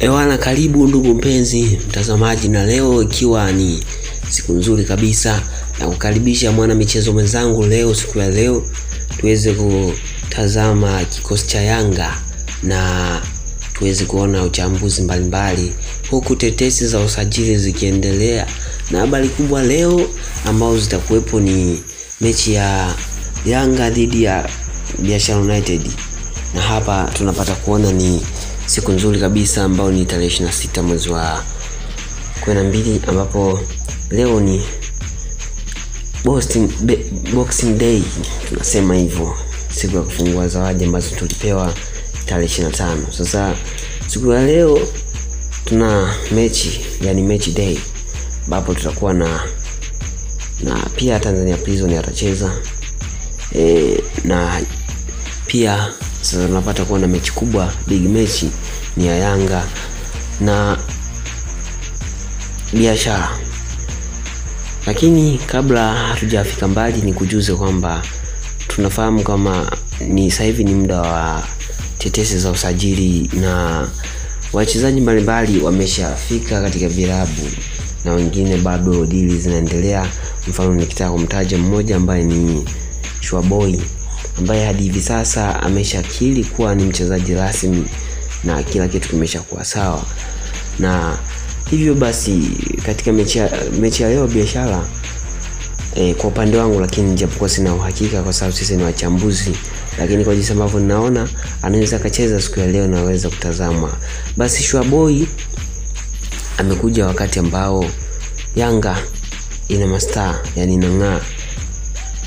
Ewana karibu ndugu mpenzi mtazamaji na leo ikiwa ni siku nzuri kabisa na kukaribisha mwana michezo mwenzangu leo siku ya leo tuweze kutazama kikosi cha Yanga na tuweze kuona uchambuzi mbalimbali huku tetesi za usajili zikiendelea na habari kubwa leo ambao zitakuwepo ni mechi ya Yanga dhidi ya Biashara United. Na hapa tunapata kuona ni siku nzuri kabisa ambao ni tarehe 26 mwezi wa 12 ambapo leo ni Boxing, Be- Boxing Day tunasema hivyo, siku ya kufungua zawadi ambazo tulipewa tarehe 25. Sasa siku ya leo tuna mechi, yani mechi day ambapo tutakuwa na na pia Tanzania Prison atacheza e, na pia sasa tunapata kuwa na mechi kubwa, big mechi ni ya Yanga na Biashara. Lakini kabla hatujafika mbali, ni kujuze kwamba tunafahamu kama ni sasa hivi ni muda wa tetesi za usajili na wachezaji mbalimbali wameshafika katika vilabu na wengine bado dili zinaendelea. Mfano nikitaka kumtaja mmoja ambaye ni Shwaboy ambaye hadi hivi sasa ameshakiri kuwa ni mchezaji rasmi na kila kitu kimeshakuwa sawa, na hivyo basi katika mechi ya, leo biashara e, kwa upande wangu, lakini japokuwa sina uhakika kwa sababu sisi ni wachambuzi, lakini kwa jinsi ambavyo ninaona anaweza akacheza siku ya leo naweza kutazama. Basi shwaboi amekuja wakati ambao Yanga ina mastaa yani inang'aa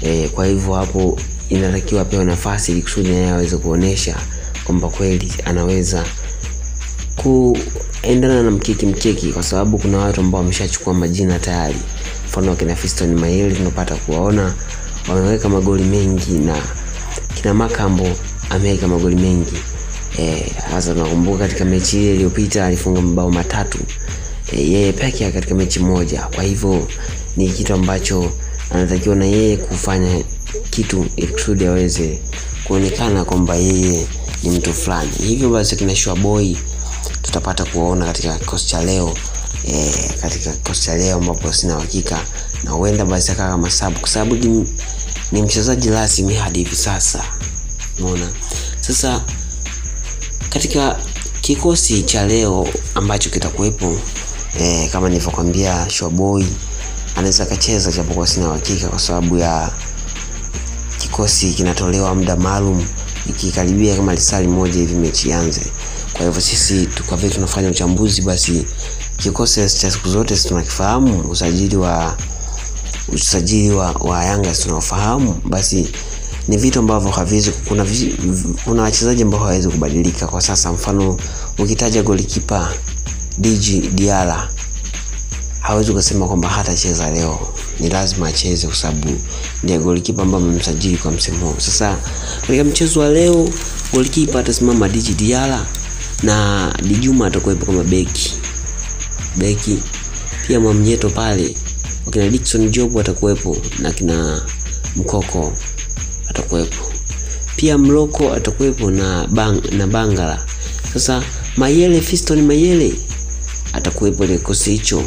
e, kwa hivyo hapo inatakiwa apewe nafasi ili kusudi naye aweze kuonesha kwamba kweli anaweza kuendana na mkeki mkeki, kwa sababu kuna watu ambao wameshachukua majina tayari. Mfano wakina Fiston Mayele tunapata kuwaona wameweka magoli mengi na kina Makambo ameweka magoli mengi hasa. E, tunakumbuka katika mechi ile iliyopita alifunga mabao matatu e, yeye peke katika mechi moja. Kwa hivyo ni kitu ambacho anatakiwa na yeye kufanya kitu ili aweze kuonekana kwamba yeye ni mtu fulani. Hivyo basi kina Shwaboy tutapata kuwaona katika kikosi cha leo e, katika kikosi cha leo ambapo sina uhakika na huenda basi akawa kama sabu kwa sababu ni, ni mchezaji rasmi hadi hivi sasa. mona sasa katika kikosi cha leo ambacho kitakuwepo e, kama nilivyokwambia Shwaboy anaweza akacheza japokuwa sina uhakika kwa sababu ya kikosi kinatolewa muda maalum ikikaribia kama lisali moja hivi mechi ianze. Kwa hivyo sisi kwa vile tunafanya uchambuzi, basi kikosi cha siku zote tunakifahamu, usajili wa usajili wa, wa Yanga tunaofahamu, basi ni vitu ambavyo haviwezi kuna, kuna wachezaji ambao hawawezi kubadilika kwa sasa. Mfano ukitaja golikipa Dj Diala hawezi kusema kwamba hatacheza leo, ni lazima acheze kwa sababu ndiye golikipa ambaye amemsajili kwa msimu huu. Sasa katika mchezo wa leo golikipa atasimama Djigui Diarra na Dijuma atakuwepo kama beki beki, pia Mwamnyeto pale, wakina Dickson Job atakuwepo na kina Mkoko atakuwepo pia, Mloko atakuwepo na bang, na Bangala. Sasa Mayele, Fiston Mayele atakuwepo ile kikosi hicho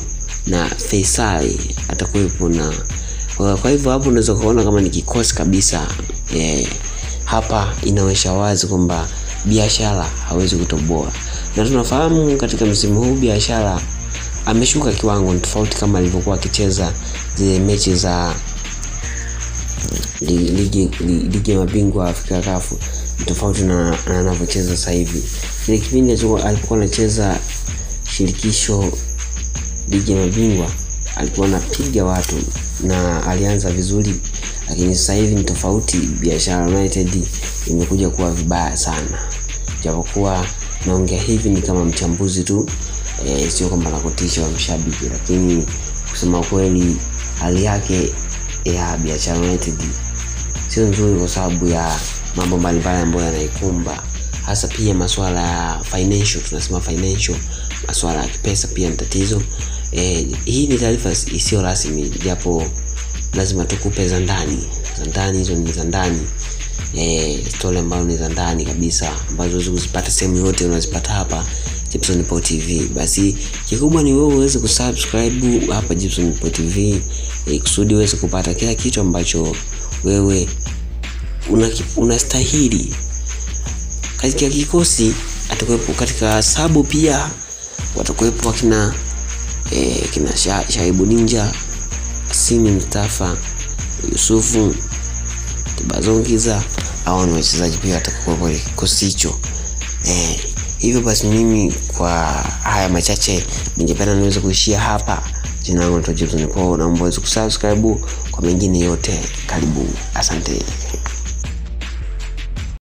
na Faisal atakuwepo na kwa hivyo hapo unaweza kuona kama ni kikosi kabisa e, hapa inaonyesha wazi kwamba biashara hawezi kutoboa, na tunafahamu katika msimu huu biashara ameshuka kiwango, tofauti kama alivyokuwa akicheza zile mechi za ligi ya mabingwa Afrika kafu, tofauti na anavyocheza sasa hivi. Kile kipindi alikuwa anacheza shirikisho ya mabingwa alikuwa anapiga watu na alianza vizuri, lakini sasa hivi ni tofauti. Biashara United imekuja kuwa vibaya sana, japokuwa naongea hivi ni kama mchambuzi tu e, sio kwamba nakutisha wa mshabiki, lakini kusema kweli hali yake ya Biashara United sio nzuri kwa sababu ya mambo mbalimbali ambayo yanaikumba, hasa pia masuala ya financial, tunasema financial, masuala ya kipesa pia ni tatizo. E, hii ni taarifa isiyo rasmi, japo lazima tukupe za ndani za ndani. Hizo ni za ndani e, stori ambayo ni za ndani kabisa ambazo huwezi kuzipata sehemu yote, unazipata hapa Gibson Paul TV. Basi kikubwa ni wewe uweze kusubscribe hapa Gibson Paul TV e, kusudi uweze kupata kila kitu ambacho wewe unastahili una katika kikosi. Atakuwepo katika sabu pia watakuwepo wakina e, kina Sha, Shaibu Ninja, sini mtafa Yusufu Tibazongiza au ni wachezaji pia watakuwa kwenye kikosi hicho e, Hivyo basi mimi kwa haya machache ningependa niweze kuishia hapa. Jina langu naitwa Gibson Paul, naomba uweze kusubscribe kwa mengine yote. Karibu, asante.